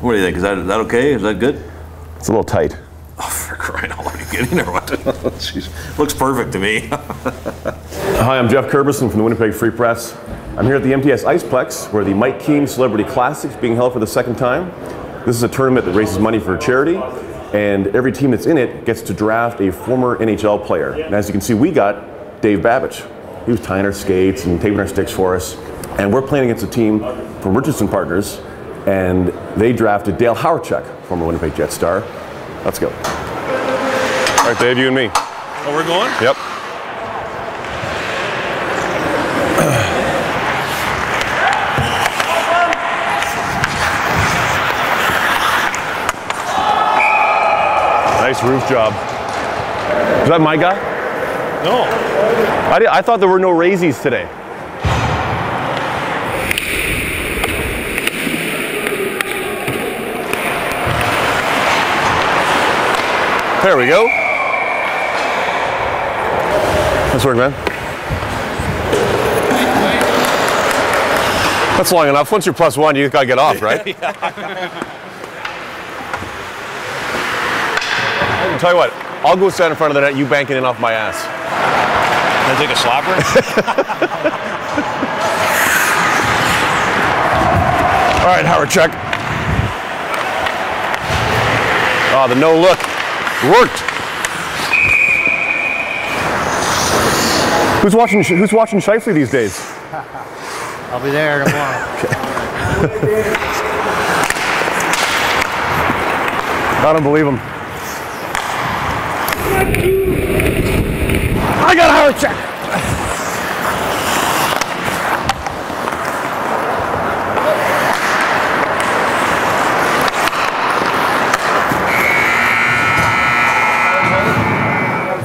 What do you think? Is that, is that okay? Is that good? It's a little tight. Oh, for crying out loud, are you kidding or what? Looks perfect to me. Hi, I'm Geoff Kirbyson from the Winnipeg Free Press. I'm here at the MTS Iceplex, where the Mike Keane Celebrity Classic is being held for the second time. This is a tournament that raises money for charity, and every team that's in it gets to draft a former NHL player. And as you can see, we got Dave Babych. He was tying our skates and taping our sticks for us. And we're playing against a team from Richardson Partners, and they drafted Dale Hawerchuk, former Winnipeg Jet star. Let's go. All right, Dave, you and me. oh, we're going? Yep. Nice roof job. Is that my guy? No. I, di- I thought there were no raisies today. There we go. Nice work, man. That's long enough. Once you're plus one, you gotta get off, right? I'll tell you what, I'll go stand in front of the net, you bank it in off my ass. Can I take a slapper? All right, Hawerchuk. Oh, the no look. Worked. Who's watching, who's watching Scheifele these days? I'll be there tomorrow. I don't believe him. I got Hawerchuk.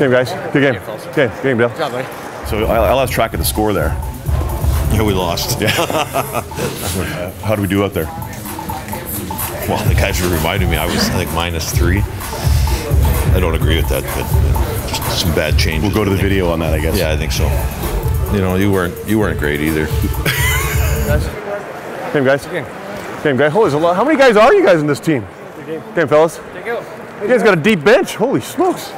Game, guys. Good game. Okay, game, Bill. Good job, buddy. So I, I lost track of the score there. yeah, we lost. Yeah. How do we do out there? Well, the guys were reminding me I was, I think, minus three. I don't agree with that, but just some bad changes. We'll go to the video on that, I guess. Yeah, I think so. You know, you weren't you weren't great either. Game, guys. Game, game guys. Holy, there's a lot. How many guys are you guys in this team? Game, fellas. You guys got a deep bench. Holy smokes.